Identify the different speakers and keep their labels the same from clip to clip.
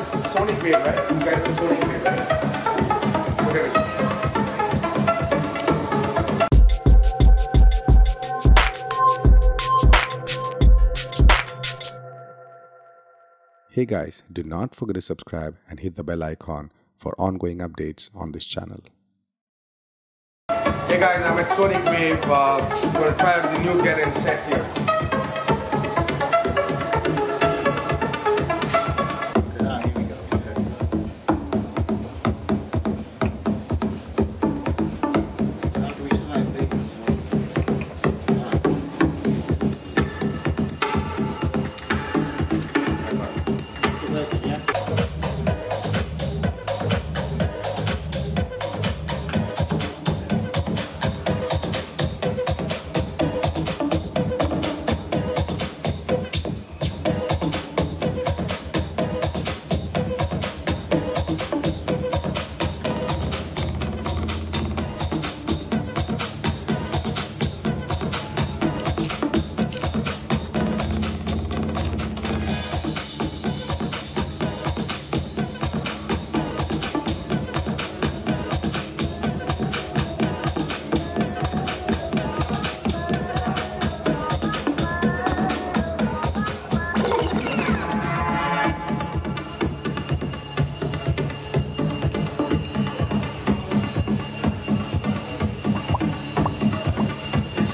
Speaker 1: is Sonic Wave, right? You guys are Sonic Wave, right?
Speaker 2: Hey guys, do not forget to subscribe and hit the bell icon for ongoing updates on this channel.
Speaker 1: Hey guys, I'm at Sonic Wave. Uh, we're gonna try out the new Denon set here.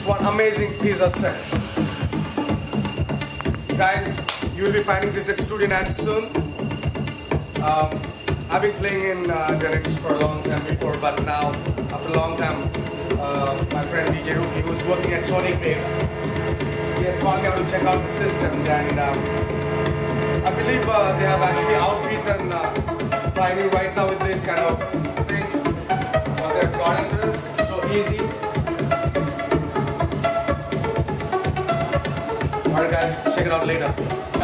Speaker 1: One amazing pizza set. Guys, you'll be finding this at Studio soon. Um, I've been playing in uh, Linux for a long time before, but now, after a long time, uh, my friend DJ Ruki, who's working at Sonic Wave, he has called me out to check out the systems, and um, I believe uh, they have actually outbeaten uh, Pioneer right now with this kind of things. What they've got into this, so easy. Check it out later.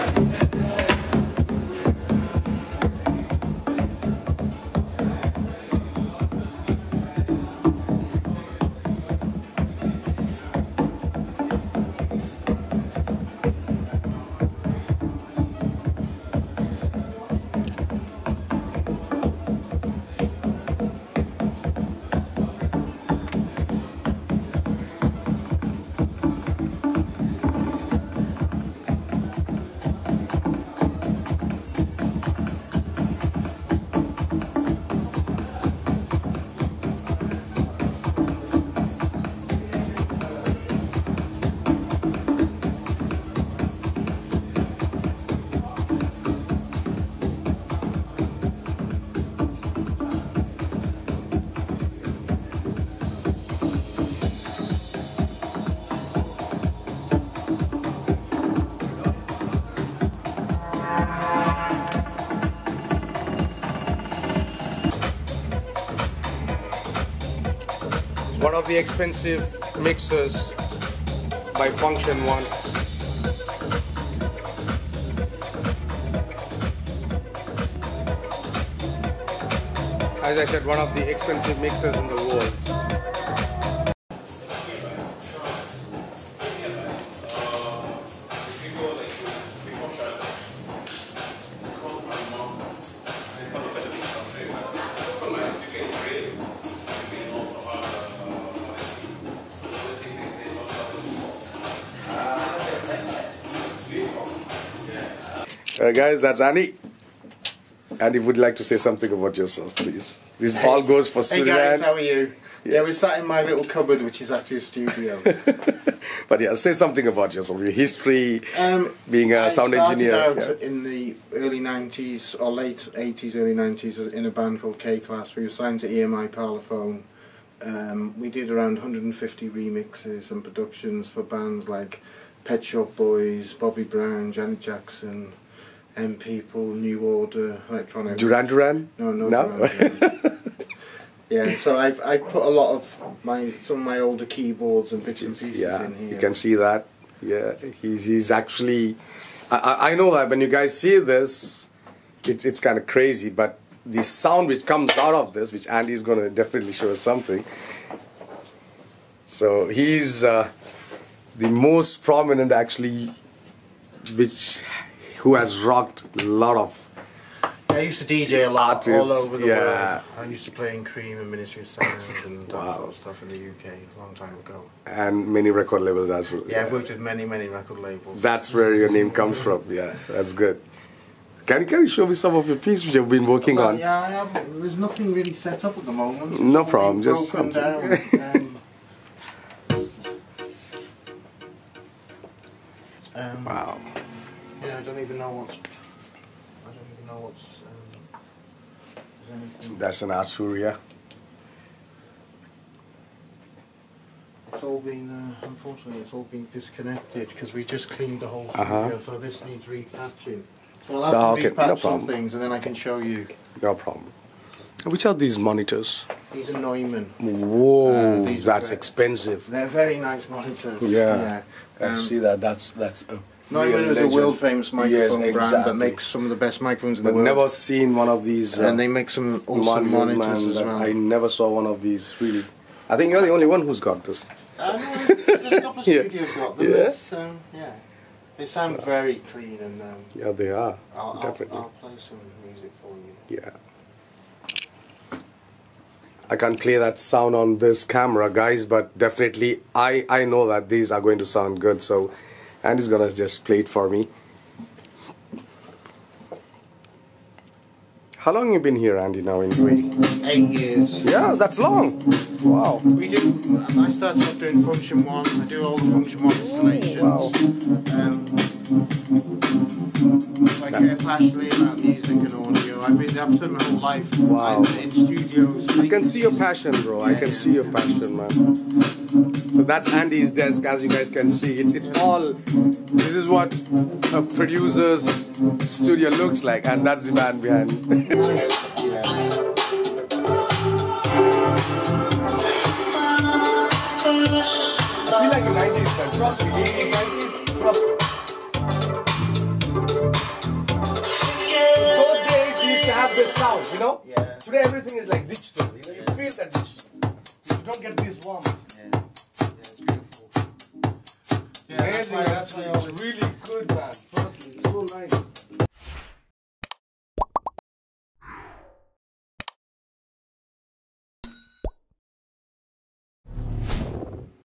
Speaker 1: One of the expensive mixers by Funktion-One. As I said, one of the expensive mixers in the world. Alright, guys, that's Annie. Andy, would you like to say something about yourself, please? This all goes for
Speaker 3: Hey
Speaker 1: Studio
Speaker 3: guys,
Speaker 1: Nine.
Speaker 3: how are you? Yeah, we're sat in my little cupboard, which is actually a studio.
Speaker 1: But yeah, say something about yourself, your history,
Speaker 3: Um,
Speaker 1: being a
Speaker 3: I
Speaker 1: sound
Speaker 3: started
Speaker 1: engineer.
Speaker 3: out
Speaker 1: yeah.
Speaker 3: in the early 90s or late 80s, early 90s in a band called K-Klass. We were signed to EMI Parlophone. Um, we did around 150 remixes and productions for bands like Pet Shop Boys, Bobby Brown, Janet Jackson, M People, New Order, Electronic.
Speaker 1: Duran Duran?
Speaker 3: No, no,
Speaker 1: No?
Speaker 3: Duran Duran. Yeah, so I've I've put a lot of my some of my older keyboards and bits and pieces
Speaker 1: yeah,
Speaker 3: in here.
Speaker 1: you can see that. Yeah, he's he's actually. I, I know that when you guys see this, it's it's kind of crazy, but the sound which comes out of this, which Andy is going to definitely show us something. So he's uh, the most prominent, actually, which who has rocked a lot of Yeah,
Speaker 3: I used to DJ a lot,
Speaker 1: Artists,
Speaker 3: all over the
Speaker 1: yeah.
Speaker 3: world. I used to play in Cream and Ministry of Sound and that
Speaker 1: Wow.
Speaker 3: sort of stuff in the UK a long time ago.
Speaker 1: and many record labels as well.
Speaker 3: Yeah, I've worked with many, many record labels.
Speaker 1: That's where your name comes from. Yeah, that's good. Can you, can you show me some of your pieces you've been working
Speaker 3: Well,
Speaker 1: on?
Speaker 3: Yeah, I have. There's nothing really set up at the moment. It's
Speaker 1: No problem, just something.
Speaker 3: down. um, um,
Speaker 1: Wow.
Speaker 3: Yeah, I don't even know what's. I don't even know what's. Um.
Speaker 1: That's an Asuria.
Speaker 3: It's all been, uh, unfortunately, it's all been disconnected because we just cleaned the whole
Speaker 1: Uh-huh.
Speaker 3: so this needs repatching. So I'll have
Speaker 1: Oh,
Speaker 3: to
Speaker 1: okay,
Speaker 3: repatch
Speaker 1: no
Speaker 3: some things and then I can show you.
Speaker 1: No problem. Which are these monitors?
Speaker 3: These are Neumann.
Speaker 1: Whoa,
Speaker 3: Uh,
Speaker 1: that's
Speaker 3: great.
Speaker 1: expensive.
Speaker 3: They're very nice monitors.
Speaker 1: Yeah. I
Speaker 3: Um,
Speaker 1: see that. That's that's a
Speaker 3: Neumann
Speaker 1: real
Speaker 3: is a
Speaker 1: legend.
Speaker 3: world famous microphone
Speaker 1: Yes,
Speaker 3: brand that makes some of the best microphones in the
Speaker 1: But
Speaker 3: world.
Speaker 1: never seen one of these. Uh,
Speaker 3: and they make some awesome
Speaker 1: monitors,
Speaker 3: monitors
Speaker 1: man.
Speaker 3: as well.
Speaker 1: I never saw one of these. Really, I think you're the only one who's got this.
Speaker 3: Uh, no, there's a couple of
Speaker 1: Yeah.
Speaker 3: studios got them.
Speaker 1: Yeah.
Speaker 3: Um, yeah. They sound very clean and um,
Speaker 1: Yeah, they are
Speaker 3: I'll, I'll,
Speaker 1: definitely.
Speaker 3: I'll play some music for you.
Speaker 1: Yeah. I can't play that sound on this camera, guys, but definitely I, I know that these are going to sound good, so Andy's gonna just play it for me. How long you been here, Andy, now in UAE?
Speaker 3: Eight years.
Speaker 1: Yeah, that's long. Wow.
Speaker 3: We do. I started off doing Funktion-One. I do all the Funktion-One installations.
Speaker 1: Wow.
Speaker 3: Um, I care passionately about music and audio. I've been. I've spent my whole life
Speaker 1: Wow.
Speaker 3: either in studios.
Speaker 1: I can see your passion, bro. I can see your passion, man. So that's Andy's desk, as you guys can see. It's it's all. This is what a producer's studio looks like, and that's the man behind. I feel like a 90s man. Trust me, 80s, 90s, trust me. Those days we used to have this sound, you know?
Speaker 3: Yeah.
Speaker 1: Today everything is like digital, you know? You feel that digital. You don't get this warmth.
Speaker 3: That's why. That's why
Speaker 1: it's really good, man. Trust me, it's so nice.